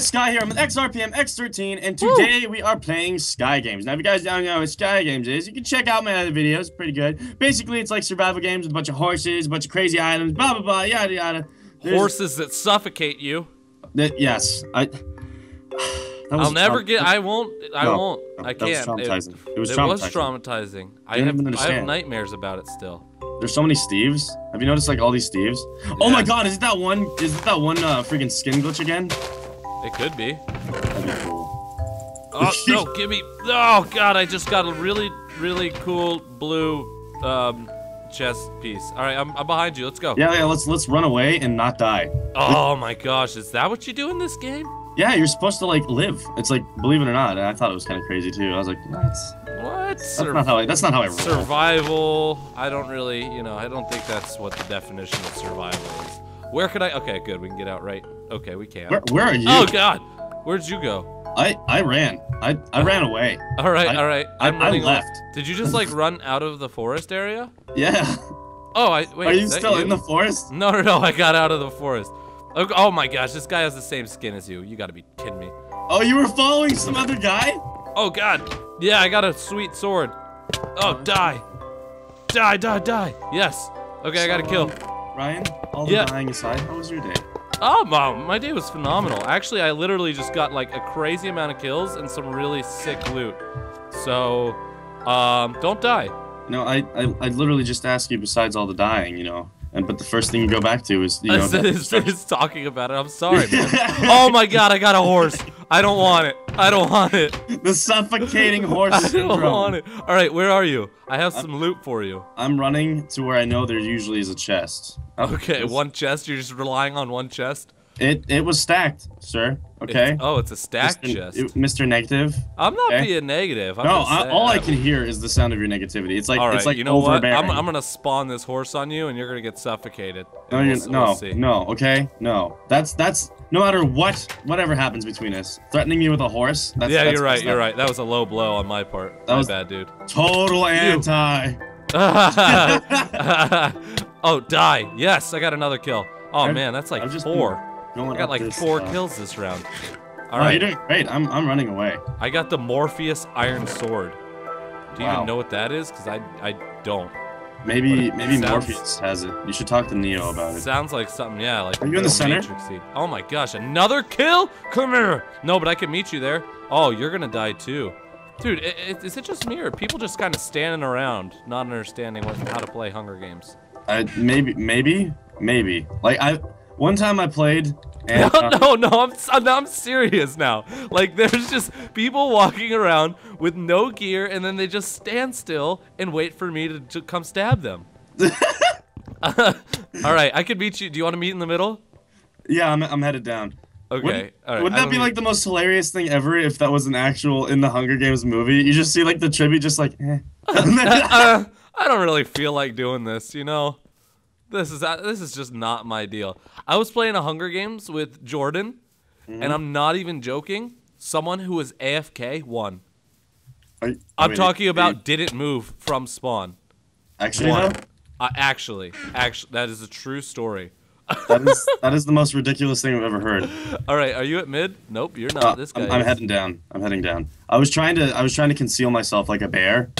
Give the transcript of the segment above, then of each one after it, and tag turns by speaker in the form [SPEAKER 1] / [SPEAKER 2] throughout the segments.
[SPEAKER 1] guys, Sky here. I'm with XRPM X13, and today we are playing Sky Games. Now, if you guys don't know what Sky Games is, you can check out my other videos. Pretty good. Basically, it's like survival games with a bunch of horses, a bunch of crazy items, blah, blah, blah, yada, yada. There's-
[SPEAKER 2] Horses that suffocate you.
[SPEAKER 1] That, yes. I. That was
[SPEAKER 2] I'll never
[SPEAKER 1] traum-
[SPEAKER 2] get. I won't. I
[SPEAKER 1] No,
[SPEAKER 2] won't.
[SPEAKER 1] no,
[SPEAKER 2] I can't.
[SPEAKER 1] traumatizing. It was
[SPEAKER 2] it
[SPEAKER 1] traumatizing.
[SPEAKER 2] was traumatizing. I
[SPEAKER 1] You don't
[SPEAKER 2] have.
[SPEAKER 1] even
[SPEAKER 2] I have nightmares about it still.
[SPEAKER 1] There's so many Steves. Have you noticed like all these Steves? Oh my god, is it that one? Is it that one uh, freaking skin glitch again?
[SPEAKER 2] It could be.
[SPEAKER 1] That'd be cool.
[SPEAKER 2] Oh no! Give me. Oh god! I just got a really, really cool blue um, chest piece. All right, I'm, I'm behind you. Let's go.
[SPEAKER 1] Yeah, yeah. Let's let's run away and not die.
[SPEAKER 2] Oh my gosh! Is that what you do in this game?
[SPEAKER 1] Yeah, you're supposed to like live. It's like believe it or not. and I thought it was kind of crazy too. I was like, that's
[SPEAKER 2] What?
[SPEAKER 1] that's
[SPEAKER 2] Sur-
[SPEAKER 1] not how I that's not how I roll.
[SPEAKER 2] survival. I don't really. You know. I don't think that's what the definition of survival is. Where could I? Okay, good. We can get out right. Okay, we can.
[SPEAKER 1] Where, where are you?
[SPEAKER 2] Oh god! Where'd you go?
[SPEAKER 1] I I ran. I I uh, ran away.
[SPEAKER 2] All right,
[SPEAKER 1] I-
[SPEAKER 2] all right.
[SPEAKER 1] I-
[SPEAKER 2] I'm
[SPEAKER 1] I
[SPEAKER 2] running
[SPEAKER 1] left.
[SPEAKER 2] Did you just like run out of the forest area?
[SPEAKER 1] Yeah.
[SPEAKER 2] Oh, I wait.
[SPEAKER 1] are you still
[SPEAKER 2] you?
[SPEAKER 1] in the forest?
[SPEAKER 2] No, no, no. I got out of the forest. Oh, oh my gosh, this guy has the same skin as you. You gotta be kidding me.
[SPEAKER 1] Oh, you were following some other guy?
[SPEAKER 2] Oh god. Yeah, I got a sweet sword. Oh, uh, die. Die, die, die. Yes. Okay, I got a kill.
[SPEAKER 1] Ryan, all the
[SPEAKER 2] Yeah.
[SPEAKER 1] dying aside, how was your day?
[SPEAKER 2] Oh, mom, my day was phenomenal. Actually, I literally just got like a crazy amount of kills and some really sick loot. So, um, don't die.
[SPEAKER 1] No, I I I literally just asked you besides all the dying, you know. And but the first thing you go back to is you know.
[SPEAKER 2] Is talking about it. I'm sorry, man. oh my god, I got a horse. I don't want it. I don't want it.
[SPEAKER 1] the suffocating horse
[SPEAKER 2] I
[SPEAKER 1] syndrome.
[SPEAKER 2] don't want it. All right, where are you? I have some loot for you.
[SPEAKER 1] I'm running to where I know there usually is a chest. Oh,
[SPEAKER 2] Okay, one chest. You're just relying on one chest.
[SPEAKER 1] It it was stacked, sir. Okay.
[SPEAKER 2] It's- oh, it's a stack
[SPEAKER 1] Mr.
[SPEAKER 2] chest.
[SPEAKER 1] Mr. Negative.
[SPEAKER 2] I'm not
[SPEAKER 1] okay.
[SPEAKER 2] being negative. I'm
[SPEAKER 1] no, I, all I can hear is the sound of your negativity. It's like
[SPEAKER 2] All right,
[SPEAKER 1] it's like
[SPEAKER 2] you know what? I'm, I'm gonna spawn this horse on you, and you're gonna get suffocated.
[SPEAKER 1] no,
[SPEAKER 2] we'll,
[SPEAKER 1] no,
[SPEAKER 2] we'll
[SPEAKER 1] no. Okay, no. That's that's no matter what, whatever happens between us, threatening me with a horse. That's,
[SPEAKER 2] yeah,
[SPEAKER 1] that's
[SPEAKER 2] you're right. You're right. That was a low blow on my part.
[SPEAKER 1] That
[SPEAKER 2] my
[SPEAKER 1] was-
[SPEAKER 2] bad, dude.
[SPEAKER 1] Total anti.
[SPEAKER 2] oh, die. Yes, I got another kill. Oh man, that's like four.
[SPEAKER 1] Been Going
[SPEAKER 2] I got
[SPEAKER 1] up
[SPEAKER 2] like
[SPEAKER 1] this,
[SPEAKER 2] four
[SPEAKER 1] uh,
[SPEAKER 2] kills this round. All
[SPEAKER 1] oh,
[SPEAKER 2] right.
[SPEAKER 1] you're doing great. I'm I'm running away.
[SPEAKER 2] I got the Morpheus Iron Sword. Do you
[SPEAKER 1] Wow.
[SPEAKER 2] even know what that is? Cause I I don't.
[SPEAKER 1] Maybe maybe
[SPEAKER 2] sounds-
[SPEAKER 1] Morpheus has it. You should talk to Neo about it.
[SPEAKER 2] Sounds like something, yeah. Like
[SPEAKER 1] Are you in the
[SPEAKER 2] real
[SPEAKER 1] center?
[SPEAKER 2] Matrix-y. Oh my gosh, another kill? Come here. No, but I can meet you there. Oh, you're gonna die too. Dude, i- i- is it just me or people just kind of standing around, not understanding what, how to play Hunger Games?
[SPEAKER 1] I maybe maybe maybe like I one time I played and
[SPEAKER 2] No,
[SPEAKER 1] uh,
[SPEAKER 2] no, no, I'm, I'm, I'm serious now. Like, there's just people walking around with no gear, and then they just stand still and wait for me to, to come stab them. all right, I could meet you. Do you want to meet in the middle?
[SPEAKER 1] yeah I'm I'm headed down.
[SPEAKER 2] Okay,
[SPEAKER 1] Wouldn't,
[SPEAKER 2] all right.
[SPEAKER 1] wouldn't that be
[SPEAKER 2] need-
[SPEAKER 1] like the most hilarious thing ever if that was an actual in the Hunger Games movie? You just see like the tribute just like eh.
[SPEAKER 2] uh, I don't really feel like doing this, you know. This is uh, this is just not my deal. I was playing a Hunger Games with Jordan,
[SPEAKER 1] Mm-hmm.
[SPEAKER 2] and I'm not even joking. Someone who was AFK won. I'm
[SPEAKER 1] wait,
[SPEAKER 2] talking about didn't move from spawn.
[SPEAKER 1] actually though,
[SPEAKER 2] Uh, actually, actually, that is a true story.
[SPEAKER 1] that is that is the most ridiculous thing I've ever heard.
[SPEAKER 2] All right, are you at mid? Nope, you're not.
[SPEAKER 1] Uh,
[SPEAKER 2] this guy.
[SPEAKER 1] I'm, I'm heading down. I'm heading down. I was trying to I was trying to conceal myself like a bear.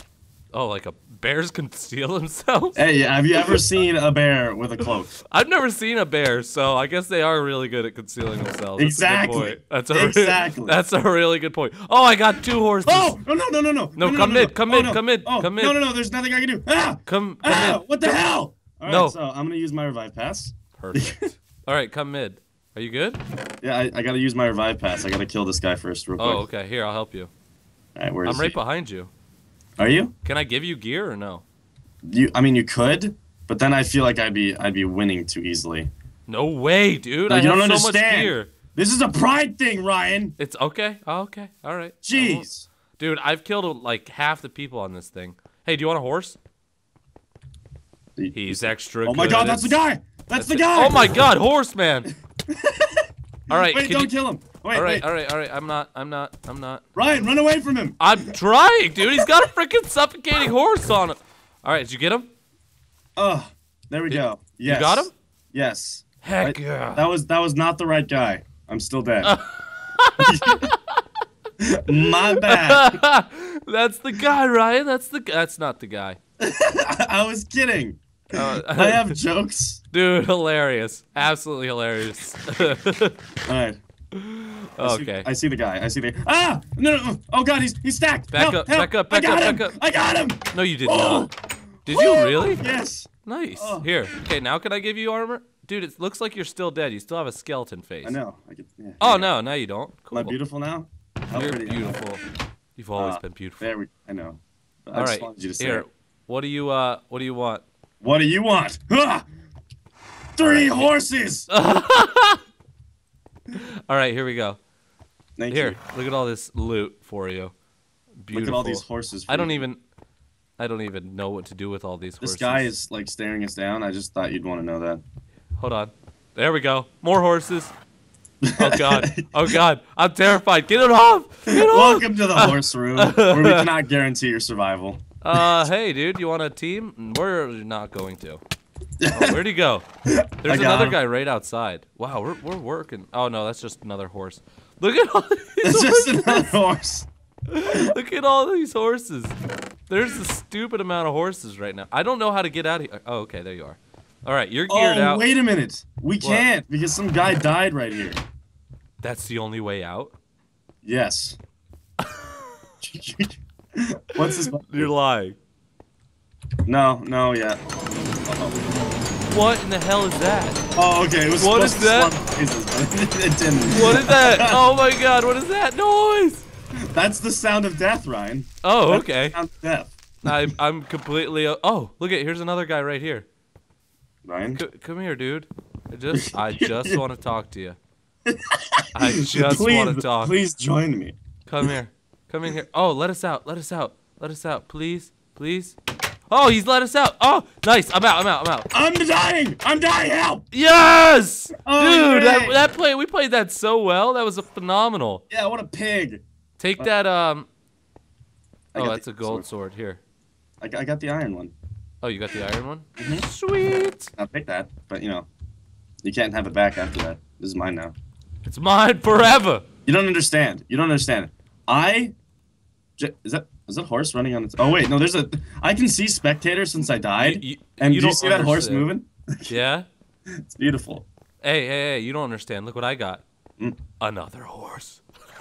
[SPEAKER 2] Oh, like a bears conceal themselves.
[SPEAKER 1] Hey, have you ever seen a bear with a cloak?
[SPEAKER 2] I've never seen a bear, so I guess they are really good at concealing themselves.
[SPEAKER 1] Exactly.
[SPEAKER 2] That's a good point. That's a
[SPEAKER 1] Exactly.
[SPEAKER 2] that's a really good point. Oh, I got two horses.
[SPEAKER 1] Oh no no no no no
[SPEAKER 2] No, come mid, come
[SPEAKER 1] Oh,
[SPEAKER 2] mid,
[SPEAKER 1] no.
[SPEAKER 2] come in,
[SPEAKER 1] Oh,
[SPEAKER 2] come
[SPEAKER 1] in.
[SPEAKER 2] No
[SPEAKER 1] no no, there's nothing I can do. Ah!
[SPEAKER 2] Come, come
[SPEAKER 1] Ah!
[SPEAKER 2] mid.
[SPEAKER 1] What the hell? All right,
[SPEAKER 2] No.
[SPEAKER 1] so I'm gonna use my revive pass.
[SPEAKER 2] Perfect. All right, come mid. Are you good?
[SPEAKER 1] Yeah, I, I gotta use my revive pass. I gotta kill this guy first, real quick.
[SPEAKER 2] Oh, okay. Here, I'll help you.
[SPEAKER 1] All right, where is
[SPEAKER 2] I'm right
[SPEAKER 1] he?
[SPEAKER 2] behind you.
[SPEAKER 1] Are you?
[SPEAKER 2] Can I give you gear or no?
[SPEAKER 1] You? I mean, you could, but then I feel like I'd be I'd be winning too easily.
[SPEAKER 2] No way, dude.
[SPEAKER 1] No,
[SPEAKER 2] I
[SPEAKER 1] you don't
[SPEAKER 2] so much
[SPEAKER 1] understand.
[SPEAKER 2] gear.
[SPEAKER 1] This is a pride thing, Ryan.
[SPEAKER 2] It's okay. Oh, okay. All right.
[SPEAKER 1] Jeez.
[SPEAKER 2] Dude, I've killed like half the people on this thing. Hey, do you want a horse? He's extra
[SPEAKER 1] Oh my
[SPEAKER 2] good
[SPEAKER 1] God,
[SPEAKER 2] at
[SPEAKER 1] that's the guy. That's, the
[SPEAKER 2] it.
[SPEAKER 1] guy.
[SPEAKER 2] Oh my god, horseman! all right,
[SPEAKER 1] Wait, don't
[SPEAKER 2] you-
[SPEAKER 1] kill him. Wait,
[SPEAKER 2] all right,
[SPEAKER 1] wait.
[SPEAKER 2] all right, all right. I'm not, I'm not, I'm not.
[SPEAKER 1] Ryan, run away from him.
[SPEAKER 2] I'm trying, dude. He's got a freaking suffocating horse on him. All right, did you get him?
[SPEAKER 1] Oh, there we go. Yes.
[SPEAKER 2] You got him?
[SPEAKER 1] Yes.
[SPEAKER 2] Heck
[SPEAKER 1] I-
[SPEAKER 2] yeah.
[SPEAKER 1] That was that was not the right guy. I'm still dead. My bad.
[SPEAKER 2] That's the guy, Ryan. That's the. That's not the guy.
[SPEAKER 1] I was kidding.
[SPEAKER 2] Uh,
[SPEAKER 1] I have jokes.
[SPEAKER 2] Dude, hilarious. Absolutely hilarious.
[SPEAKER 1] All right. I see-
[SPEAKER 2] okay.
[SPEAKER 1] I see the guy. I see the. Ah! No, no, no. Oh God, he's he's stacked.
[SPEAKER 2] Back
[SPEAKER 1] Help,
[SPEAKER 2] up,
[SPEAKER 1] help.
[SPEAKER 2] back up,
[SPEAKER 1] I
[SPEAKER 2] back
[SPEAKER 1] got
[SPEAKER 2] up,
[SPEAKER 1] him.
[SPEAKER 2] back up.
[SPEAKER 1] I got him.
[SPEAKER 2] No, you did
[SPEAKER 1] Oh.
[SPEAKER 2] not. Did you really?
[SPEAKER 1] Yes.
[SPEAKER 2] Nice.
[SPEAKER 1] Oh.
[SPEAKER 2] Here. Okay, now can I give you armor? Dude, it looks like you're still dead. You still have a skeleton face.
[SPEAKER 1] I know. I get, yeah,
[SPEAKER 2] Oh no, now you don't. Cool.
[SPEAKER 1] Am I beautiful now? How
[SPEAKER 2] You're
[SPEAKER 1] I?
[SPEAKER 2] beautiful. You've always
[SPEAKER 1] Uh,
[SPEAKER 2] been beautiful.
[SPEAKER 1] There we. I know. I
[SPEAKER 2] All
[SPEAKER 1] just
[SPEAKER 2] right.
[SPEAKER 1] wanted you to say
[SPEAKER 2] Here.
[SPEAKER 1] it.
[SPEAKER 2] What do you uh what do you want?
[SPEAKER 1] What do you want? Ah! Three horses.
[SPEAKER 2] All right, here we go.
[SPEAKER 1] Thank
[SPEAKER 2] Here,
[SPEAKER 1] you.
[SPEAKER 2] look at all this loot for you. Beautiful.
[SPEAKER 1] Look at all these horses.
[SPEAKER 2] I don't
[SPEAKER 1] you.
[SPEAKER 2] even I don't even know what to do with all these horses.
[SPEAKER 1] This
[SPEAKER 2] horses.
[SPEAKER 1] guy is like staring us down. I just thought you'd want to know that.
[SPEAKER 2] Hold on. There we go. More horses. Oh god. Oh god. I'm terrified. Get it off. Get it off.
[SPEAKER 1] Welcome to the horse room, where we cannot guarantee your survival.
[SPEAKER 2] Uh, hey, dude, you want a team? We're not going to. Oh, where'd he go? There's another
[SPEAKER 1] him.
[SPEAKER 2] guy right outside. Wow, we're, we're working. Oh no, that's just another horse. Look at all these
[SPEAKER 1] It's just
[SPEAKER 2] horses.
[SPEAKER 1] another horse.
[SPEAKER 2] Look at all these horses. There's a stupid amount of horses right now. I don't know how to get out of here. Oh, okay, there you are. All right, you're geared
[SPEAKER 1] Oh,
[SPEAKER 2] out.
[SPEAKER 1] wait a minute. We can't because some guy died right here.
[SPEAKER 2] That's the only way out.
[SPEAKER 1] Yes. What's this?
[SPEAKER 2] You're lying.
[SPEAKER 1] No, no, yeah.
[SPEAKER 2] What in the hell is that?
[SPEAKER 1] Oh, okay. It was
[SPEAKER 2] What is that?
[SPEAKER 1] it didn't.
[SPEAKER 2] What is that? Oh my god, what is that noise?
[SPEAKER 1] That's the sound of death, Ryan.
[SPEAKER 2] Oh,
[SPEAKER 1] That's
[SPEAKER 2] okay.
[SPEAKER 1] sound of death.
[SPEAKER 2] I'm I'm completely. Oh, look at here's another guy right here.
[SPEAKER 1] Ryan.
[SPEAKER 2] C- come here, dude. I just I just want to talk to you. I just want to talk.
[SPEAKER 1] Please join me.
[SPEAKER 2] Come here. Come in here. Oh, let us out. Let us out. Let us out, please. Please. Oh, he's let us out. Oh, nice. I'm out. I'm out. I'm out.
[SPEAKER 1] I'm dying. I'm dying. Help.
[SPEAKER 2] Yes!
[SPEAKER 1] Oh,
[SPEAKER 2] Dude, that, that play we played that so well. That was a phenomenal.
[SPEAKER 1] Yeah, what a pig.
[SPEAKER 2] Take that um
[SPEAKER 1] I
[SPEAKER 2] Oh, that's a gold sword here.
[SPEAKER 1] I, got- I got the iron one.
[SPEAKER 2] Oh, you got the iron one?
[SPEAKER 1] Mhm.
[SPEAKER 2] Sweet.
[SPEAKER 1] I'll take that, but you know, you can't have it back after that. This is mine now.
[SPEAKER 2] It's mine forever.
[SPEAKER 1] You don't understand. You don't understand. I. J- Is that is that horse running on its? Oh wait, no. There's a. I can see spectators since I died.
[SPEAKER 2] You- you-
[SPEAKER 1] and
[SPEAKER 2] you
[SPEAKER 1] do you
[SPEAKER 2] don't
[SPEAKER 1] see that horse moving?
[SPEAKER 2] Yeah?
[SPEAKER 1] It's beautiful.
[SPEAKER 2] Hey, hey, hey, you don't understand. Look what I got.
[SPEAKER 1] Mm.
[SPEAKER 2] Another horse.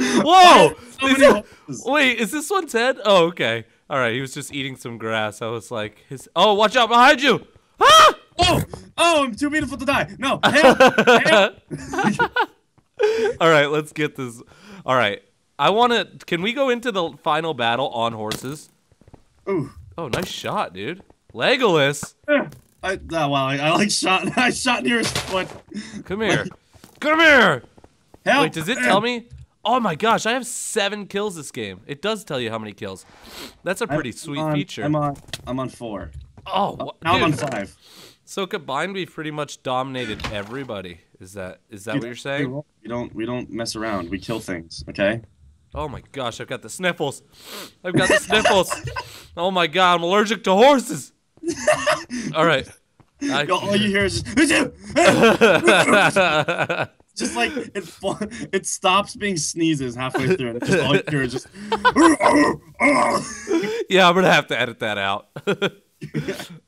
[SPEAKER 2] Whoa!
[SPEAKER 1] So
[SPEAKER 2] Is that- wait, is this one head? Oh, okay. All right, he was just eating some grass. I was like, his. Oh, watch out behind you! Ah!
[SPEAKER 1] Oh, oh! I'm too beautiful to die. No, help! help.
[SPEAKER 2] All right, let's get this. All right, I want to. Can we go into the final battle on horses?
[SPEAKER 1] Ooh.
[SPEAKER 2] Oh, nice shot, dude. Legolas, eh,
[SPEAKER 1] I, uh, oh, wow, I, I like shot. I shot near his foot.
[SPEAKER 2] come here. Come here.
[SPEAKER 1] Help!
[SPEAKER 2] Wait, does it tell me? Oh my gosh, I have seven kills this game. It does tell you how many kills. That's a
[SPEAKER 1] I'm
[SPEAKER 2] pretty sweet
[SPEAKER 1] on-
[SPEAKER 2] feature.
[SPEAKER 1] I'm on. I'm on four.
[SPEAKER 2] oh, uh, wha-
[SPEAKER 1] Now I'm on five.
[SPEAKER 2] So combined, we've pretty much dominated everybody. Is that is that what you're saying?
[SPEAKER 1] We don't. We don't mess around. We kill things. Okay.
[SPEAKER 2] Oh my gosh, I've got the sniffles. I've got the sniffles. Oh my god, I'm allergic to horses. All right. I-
[SPEAKER 1] All you hear is just, just like it. It stops being sneezes halfway through, and just all you hear is just.
[SPEAKER 2] yeah, I'm gonna have to edit that out.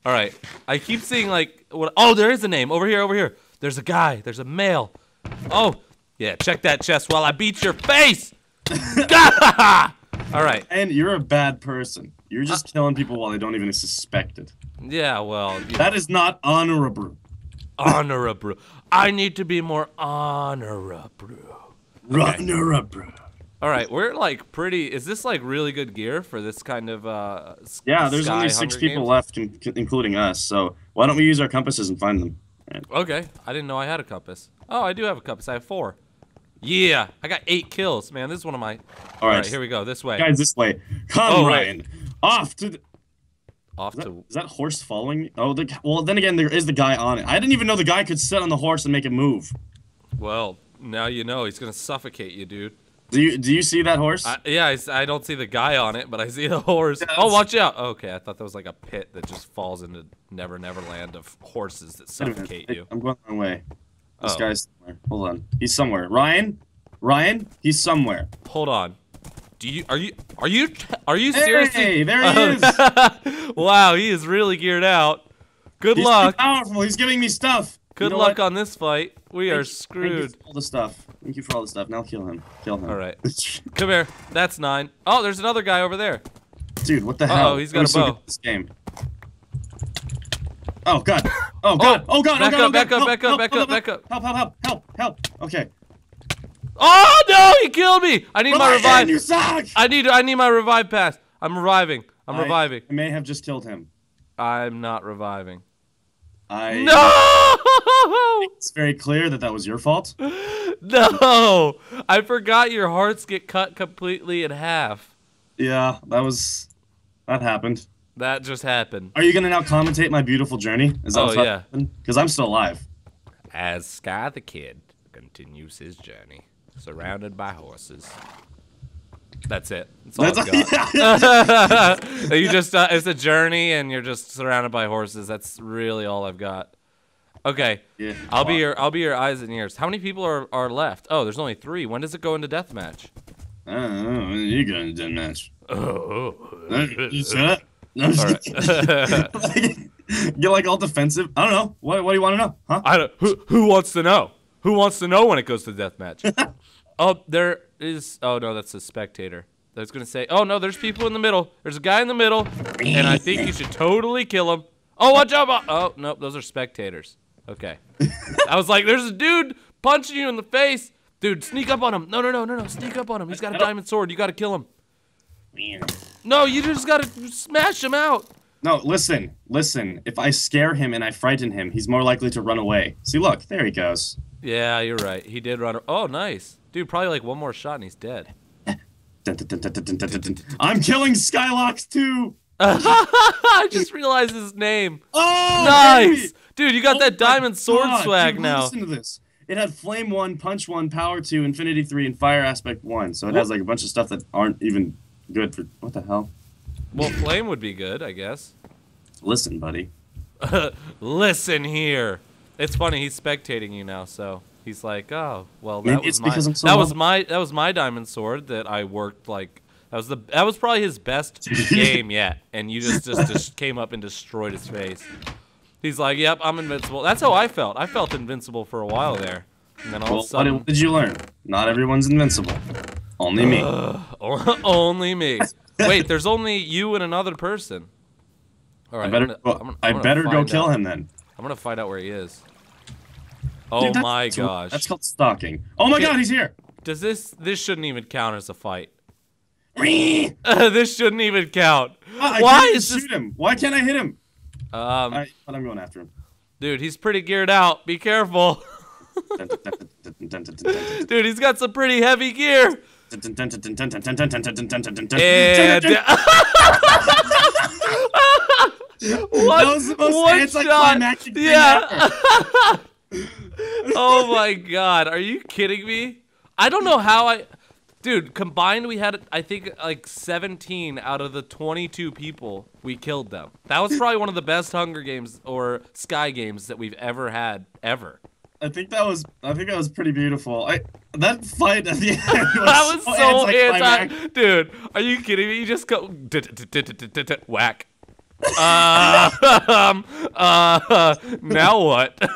[SPEAKER 2] All right. I keep seeing like what? Oh, there is a name over here. Over here. There's a guy. There's a male. Oh, yeah. Check that chest while I beat your face. All right.
[SPEAKER 1] and you're a bad person. You're just killing people while they don't even suspect it.
[SPEAKER 2] Yeah. Well,
[SPEAKER 1] That is not honorable.
[SPEAKER 2] honorable. I need to be more honorable.
[SPEAKER 1] Honorable.
[SPEAKER 2] All right, we're like pretty. Is this like really good gear for this kind of uh?
[SPEAKER 1] Yeah, there's only six
[SPEAKER 2] Hunger
[SPEAKER 1] people
[SPEAKER 2] Games?
[SPEAKER 1] left, including us. So why don't we use our compasses and find them? Alright.
[SPEAKER 2] Okay, I didn't know I had a compass. Oh, I do have a compass. I have four. Yeah, I got eight kills, man. This is one of my.
[SPEAKER 1] All right,
[SPEAKER 2] here we go. This way.
[SPEAKER 1] guys, this way. Come,
[SPEAKER 2] Oh, right.
[SPEAKER 1] Off to the.
[SPEAKER 2] Off
[SPEAKER 1] Is that,
[SPEAKER 2] to.
[SPEAKER 1] is that horse following me? Oh, the, well, then again, there is the guy on it. I didn't even know the guy could sit on the horse and make it move.
[SPEAKER 2] Well, now you know he's gonna suffocate you, dude.
[SPEAKER 1] Do you do you see that horse?
[SPEAKER 2] I, yeah, I don't see the guy on it, but I see the horse.
[SPEAKER 1] Yeah,
[SPEAKER 2] oh, watch out! Okay, I thought that was like a pit that just falls into Never Never Land of horses that
[SPEAKER 1] minute.
[SPEAKER 2] suffocate you.
[SPEAKER 1] I'm going the wrong way. This
[SPEAKER 2] Oh.
[SPEAKER 1] guy's somewhere. Hold on. He's somewhere. Ryan, Ryan, he's somewhere.
[SPEAKER 2] Hold on. Do you are you are you are you seriously?
[SPEAKER 1] Hey, there he oh. is.
[SPEAKER 2] wow, he is really geared out. Good
[SPEAKER 1] He's
[SPEAKER 2] luck.
[SPEAKER 1] powerful. He's giving me stuff.
[SPEAKER 2] Good
[SPEAKER 1] You know
[SPEAKER 2] luck
[SPEAKER 1] what?
[SPEAKER 2] on this fight. We
[SPEAKER 1] Thank
[SPEAKER 2] are
[SPEAKER 1] you- Thank you
[SPEAKER 2] screwed.
[SPEAKER 1] for all the stuff. Thank you for all the stuff. Now kill him. Kill him.
[SPEAKER 2] All right. Come here. That's nine. Oh, there's another guy over there.
[SPEAKER 1] Dude, what the
[SPEAKER 2] Uh-oh,
[SPEAKER 1] hell?
[SPEAKER 2] he's got
[SPEAKER 1] I'm
[SPEAKER 2] a bow.
[SPEAKER 1] This game. Oh god. Oh god. Oh, god.
[SPEAKER 2] back
[SPEAKER 1] oh god.
[SPEAKER 2] up,
[SPEAKER 1] oh,
[SPEAKER 2] back
[SPEAKER 1] god.
[SPEAKER 2] up,
[SPEAKER 1] Help, oh,
[SPEAKER 2] back up, back
[SPEAKER 1] help,
[SPEAKER 2] up, back up.
[SPEAKER 1] Help! Help! Help! Help! Help! Okay.
[SPEAKER 2] Oh no, he killed me. I need my
[SPEAKER 1] Ryan,
[SPEAKER 2] revive.
[SPEAKER 1] You suck.
[SPEAKER 2] I need I need my revive pass. I'm reviving. I'm
[SPEAKER 1] I-
[SPEAKER 2] reviving.
[SPEAKER 1] I may have just killed him.
[SPEAKER 2] I'm not reviving.
[SPEAKER 1] I.
[SPEAKER 2] No!
[SPEAKER 1] It's very clear that that was your fault.
[SPEAKER 2] No! I forgot your hearts get cut completely in half.
[SPEAKER 1] Yeah, that was. That happened.
[SPEAKER 2] That just happened.
[SPEAKER 1] Are you gonna now commentate my beautiful journey? Is that
[SPEAKER 2] Oh,
[SPEAKER 1] what's
[SPEAKER 2] yeah.
[SPEAKER 1] Because I'm still alive.
[SPEAKER 2] As Sky the Kid continues his journey, surrounded by horses. That's it. That's all
[SPEAKER 1] That's
[SPEAKER 2] I've got. you just uh, it's a journey and you're just surrounded by horses. That's really all I've got. Okay.
[SPEAKER 1] Yeah.
[SPEAKER 2] I'll be your I'll be your eyes and ears. How many people are, are left? Oh, there's only three. When does it go into deathmatch?
[SPEAKER 1] I don't know. when You got a dead match.
[SPEAKER 2] Oh.
[SPEAKER 1] You. No, I'm just kidding. Get like all defensive. I don't know. What, what do you want to know? Huh?
[SPEAKER 2] I don't. Who, who wants to know? Who wants to know when it goes to deathmatch? oh, there is. Oh no, that's a spectator. That's gonna say. Oh no, there's people in the middle. There's a guy in the middle, and I think you should totally kill him. Oh, watch out! Oh no, those are spectators. Okay. I was like, there's a dude punching you in the face. Dude, sneak up on him. No, no, no, no, no. Sneak up on him. He's got a diamond sword. You gotta kill him. No, you just gotta smash him out.
[SPEAKER 1] No, listen, listen. If I scare him and I frighten him, he's more likely to run away. See, look, there he goes.
[SPEAKER 2] Yeah, you're right. He did run. Oh, nice. Dude, probably like one more shot and he's dead.
[SPEAKER 1] I'm killing Skylocks too.
[SPEAKER 2] I just realized his name.
[SPEAKER 1] Oh,
[SPEAKER 2] Nice,
[SPEAKER 1] baby!
[SPEAKER 2] dude. You got
[SPEAKER 1] Oh
[SPEAKER 2] that diamond sword
[SPEAKER 1] God,
[SPEAKER 2] swag
[SPEAKER 1] dude,
[SPEAKER 2] now.
[SPEAKER 1] Listen to this. It had Flame 1, Punch 1, Power 2, Infinity 3, and Fire Aspect 1. So it has like a bunch of stuff that aren't even good for. What the hell?
[SPEAKER 2] Well, flame would be good, I guess.
[SPEAKER 1] Listen, buddy.
[SPEAKER 2] Listen here. It's funny. He's spectating you now, so he's like, oh, well, that was my
[SPEAKER 1] so
[SPEAKER 2] that was my that was my diamond sword that I worked like. That was the that was probably his best game yet, and you just, just just came up and destroyed his face. He's like, "Yep, I'm invincible." That's how I felt. I felt invincible for a while there, and then all
[SPEAKER 1] Well,
[SPEAKER 2] of a sudden,
[SPEAKER 1] what did you learn? Not everyone's invincible. Only me.
[SPEAKER 2] Uh, only me. Wait, there's only you and another person. All right,
[SPEAKER 1] I better,
[SPEAKER 2] I'm gonna, I'm gonna, I'm I
[SPEAKER 1] better go kill him then.
[SPEAKER 2] I'm gonna find out where he is. Oh
[SPEAKER 1] Dude,
[SPEAKER 2] my gosh.
[SPEAKER 1] That's called stalking. Oh my
[SPEAKER 2] okay.
[SPEAKER 1] god, he's here.
[SPEAKER 2] Does this this shouldn't even count as a fight? this shouldn't even count.
[SPEAKER 1] Uh,
[SPEAKER 2] Why is this...
[SPEAKER 1] him? Why can't I hit him?
[SPEAKER 2] Um,
[SPEAKER 1] I, but I'm going after him.
[SPEAKER 2] Dude, he's pretty geared out. Be careful. Dude, he's got some pretty heavy gear. what,
[SPEAKER 1] that was the most shot.
[SPEAKER 2] yeah. oh my god, are you kidding me? I don't know how I, dude. Combined, we had I think like 17 out of the 22 people we killed them. That was probably one of the best Hunger Games or Sky Games that we've ever had ever.
[SPEAKER 1] I think that was I think that was pretty beautiful. I that fight at the end was
[SPEAKER 2] That was so
[SPEAKER 1] anticlimactic.
[SPEAKER 2] anti Dude, are you kidding me? You just go whack. Uh, um, uh, now what?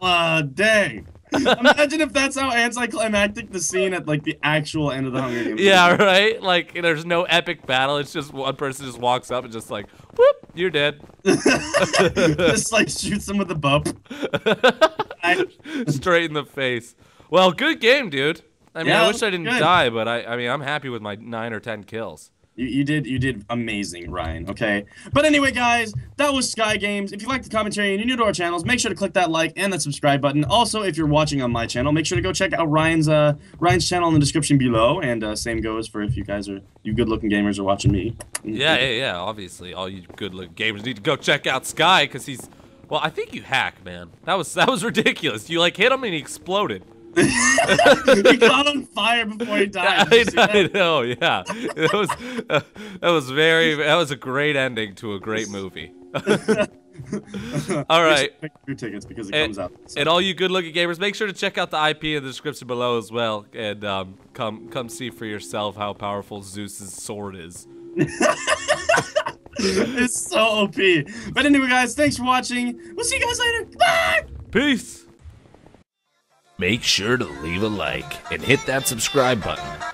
[SPEAKER 1] Uh, dang. Imagine if that's how anticlimactic the scene at like the actual end of the Hunger Games.
[SPEAKER 2] Yeah, right? Like, there's no epic battle. It's just one person just walks up and just like, whoop, you're dead.
[SPEAKER 1] Just like shoots him with a bow. I,
[SPEAKER 2] Straight in the face. Well, good game, dude. I mean,
[SPEAKER 1] Yeah,
[SPEAKER 2] I wish I didn't
[SPEAKER 1] good.
[SPEAKER 2] die, but I, I mean, I'm happy with my nine or ten kills.
[SPEAKER 1] you, you did you did amazing, Ryan. Okay. But anyway, guys, that was Sky Games. If you like the commentary and you're new to our channels, make sure to click that like and that subscribe button. Also, if you're watching on my channel, make sure to go check out Ryan's uh Ryan's channel in the description below. And uh, same goes for if you guys are you good looking gamers are watching me.
[SPEAKER 2] Yeah, yeah, yeah. Obviously, all you good looking gamers need to go check out Sky because he's. Well, I think you hack, man. That was that was ridiculous. You like hit him and he exploded.
[SPEAKER 1] he caught on fire before he died.
[SPEAKER 2] I, I know, yeah. That was uh, that was very that was a great ending to a great movie. All right.
[SPEAKER 1] Your tickets because it
[SPEAKER 2] And,
[SPEAKER 1] comes out.
[SPEAKER 2] and all you good-looking gamers, make sure to check out the IP in the description below as well, and um, come come see for yourself how powerful Zeus's sword is.
[SPEAKER 1] it's so OP. But anyway, guys, thanks for watching. We'll see you guys later. Bye.
[SPEAKER 2] Peace.
[SPEAKER 3] Make sure to leave a like and hit that subscribe button